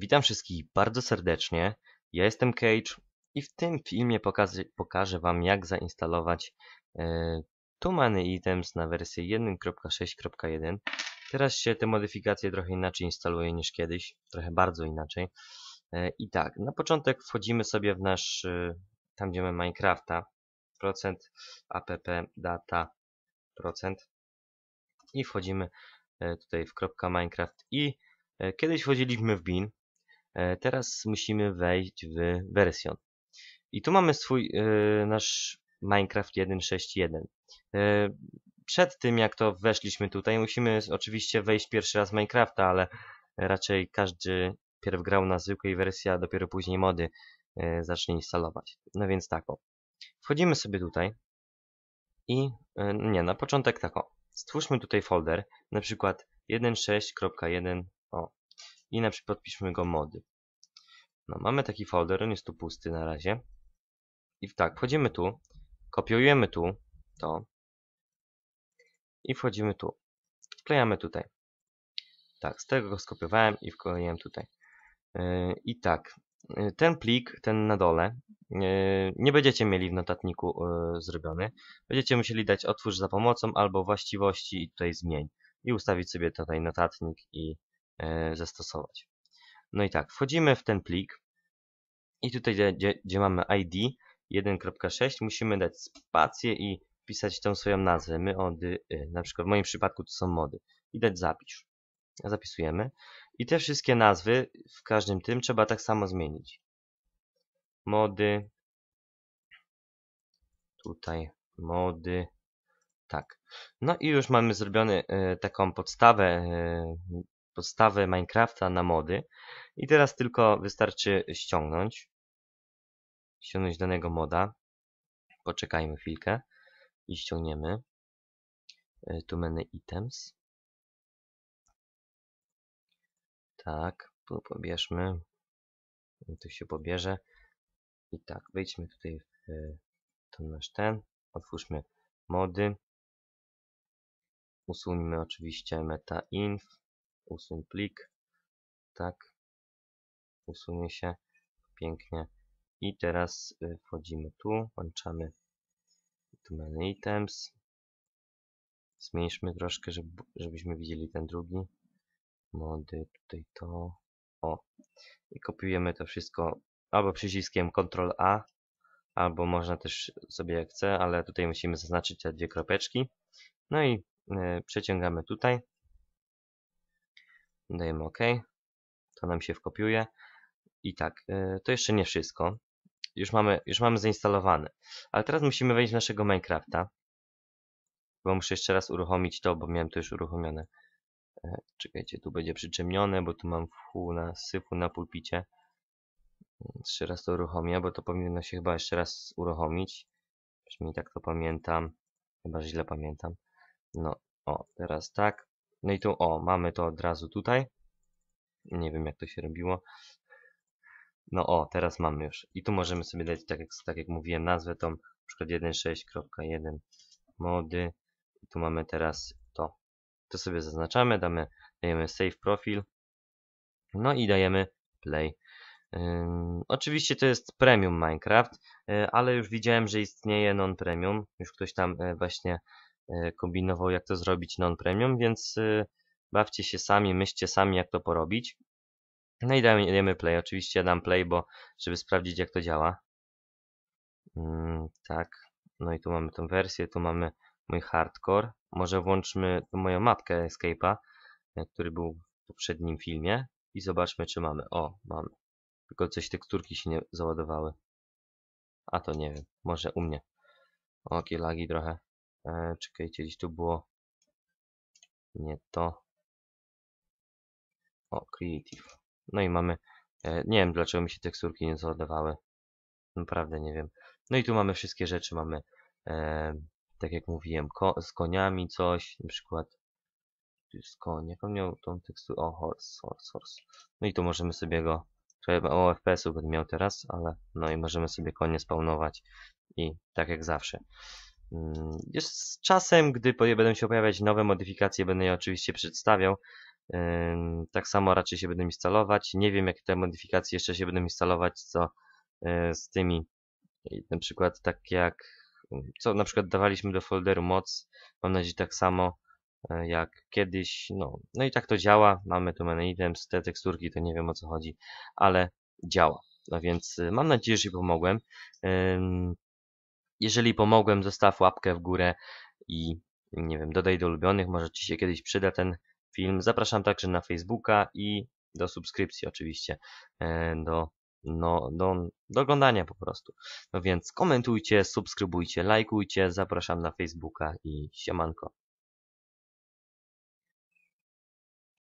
Witam wszystkich bardzo serdecznie. Ja jestem Cage i w tym filmie pokażę, pokażę Wam jak zainstalować e, Tumany Items na wersję 1.6.1. Teraz się te modyfikacje trochę inaczej instaluje niż kiedyś, trochę bardzo inaczej. E, I tak, na początek wchodzimy sobie w nasz, e, tam gdzie mamy Minecrafta, procent app data procent i wchodzimy tutaj w .minecraft i kiedyś wchodziliśmy w bin, Teraz musimy wejść w wersję. I tu mamy swój e, nasz Minecraft 1.6.1. E, Przed tym jak to weszliśmy tutaj, musimy oczywiście wejść pierwszy raz w Minecrafta, ale raczej każdy pierw grał na zwykłej wersji, a dopiero później mody e, zacznie instalować. No więc tak o. Wchodzimy sobie tutaj i e, nie, na początek tak o. Stwórzmy tutaj folder, na przykład 1.6.1 o i na przykład podpiszmy go mody. No, mamy taki folder, on jest tu pusty na razie. I tak, wchodzimy tu, kopiujemy tu to i wchodzimy tu. Wklejamy tutaj. Tak, z tego go skopiowałem i wkleiłem tutaj. Yy, I tak, yy, ten plik, ten na dole, yy, nie będziecie mieli w notatniku yy, zrobiony. Będziecie musieli dać otwórz za pomocą albo właściwości i tutaj zmień. I ustawić sobie tutaj notatnik i zastosować. No i tak, wchodzimy w ten plik i tutaj, gdzie, gdzie mamy ID 1.6, musimy dać spację i wpisać tą swoją nazwę. My od, y, na przykład w moim przypadku to są mody. I dać zapisz. Zapisujemy. I te wszystkie nazwy w każdym tym trzeba tak samo zmienić. Mody. Tutaj mody. Tak. No i już mamy zrobiony y, taką podstawę y, podstawę Minecrafta na mody. I teraz tylko wystarczy ściągnąć. Ściągnąć danego moda. Poczekajmy chwilkę i ściągniemy. E, tu menu items. Tak, tu pobierzmy. Tu się pobierze. I tak, wejdźmy tutaj w ten nasz ten. Otwórzmy mody. Usuńmy oczywiście meta inf usuń plik, tak, usunie się, pięknie. I teraz y, wchodzimy tu, włączamy domain items, zmniejszmy troszkę, żeby, żebyśmy widzieli ten drugi, mody, tutaj to, o, i kopiujemy to wszystko albo przyciskiem Ctrl A, albo można też sobie jak chce, ale tutaj musimy zaznaczyć te dwie kropeczki. No i y, przeciągamy tutaj dajemy OK, to nam się wkopiuje. I tak, yy, to jeszcze nie wszystko. Już mamy, już mamy zainstalowane. Ale teraz musimy wejść naszego Minecrafta. Bo muszę jeszcze raz uruchomić to, bo miałem to już uruchomione. E, czekajcie, tu będzie przyczemnione, bo tu mam wchół na syfu na pulpicie. Jeszcze raz to uruchomię, bo to powinno się chyba jeszcze raz uruchomić. Przynajmniej tak to pamiętam. Chyba źle pamiętam. No, o, teraz tak. No i tu, o, mamy to od razu tutaj. Nie wiem jak to się robiło. No o, teraz mamy już. I tu możemy sobie dać, tak jak, tak jak mówiłem, nazwę tą, na przykład 1.6.1 mody. I tu mamy teraz to. To sobie zaznaczamy, damy, dajemy save profile. No i dajemy play. Oczywiście to jest premium Minecraft, yy, ale już widziałem, że istnieje non-premium. Już ktoś tam yy, właśnie E, kombinował jak to zrobić non-premium, więc bawcie się sami, myślcie sami jak to porobić. No i dajemy, play. Oczywiście dam play, bo żeby sprawdzić jak to działa. Mm, tak. No i tu mamy tą wersję, tu mamy mój hardcore. Może włączmy moją mapkę Escape'a, e, który był w poprzednim filmie i zobaczmy czy mamy. O, mamy. Tylko coś teksturki się nie załadowały. A to nie wiem, może u mnie. Okie lagi trochę. E, czekajcie, gdzieś tu było. Nie to. O, Creative. No i mamy. E, nie wiem dlaczego mi się teksturki nie załadowały. Naprawdę nie wiem. No i tu mamy wszystkie rzeczy. Mamy, e, tak jak mówiłem, ko z koniami coś. Na przykład. Tu jest koń. Jak on miał tą teksturę? O, horse, horse, horse. No i tu możemy sobie go. O FPS-u będę miał teraz, ale no i możemy sobie konie spawnować. I tak jak zawsze. Mm, jest z czasem, gdy będą się pojawiać nowe modyfikacje, będę je oczywiście przedstawiał, Tak samo raczej się będą instalować. Nie wiem, jakie te modyfikacje jeszcze się będą instalować, co y, z tymi, i na przykład tak jak, co na przykład dawaliśmy do folderu moc, mam nadzieję tak samo y, jak kiedyś, no, no i tak to działa, mamy tu menu items, te teksturki, to nie wiem o co chodzi, ale działa. No więc mam nadzieję, że pomogłem. Jeżeli pomogłem, zostaw łapkę w górę i nie wiem, dodaj do ulubionych, może Ci się kiedyś przyda ten film. Zapraszam także na Facebooka i do subskrypcji oczywiście, e, do, no, do, do oglądania po prostu. No więc komentujcie, subskrybujcie, lajkujcie, zapraszam na Facebooka i siemanko.